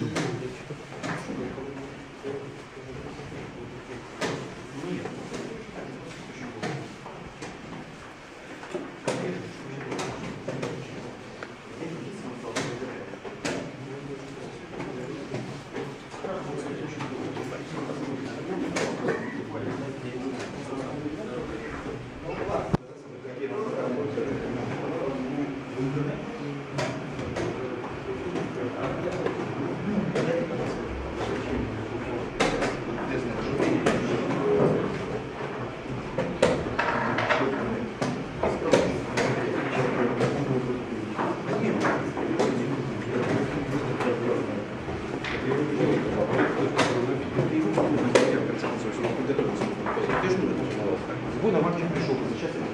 Gracias. года на не пришел изучать это.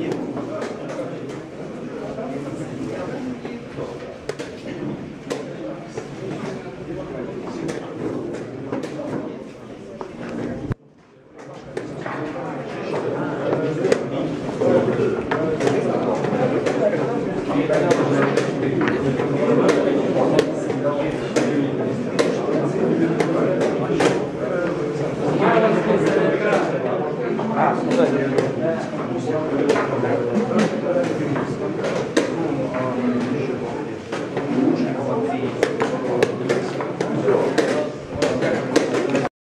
Gracias. whatever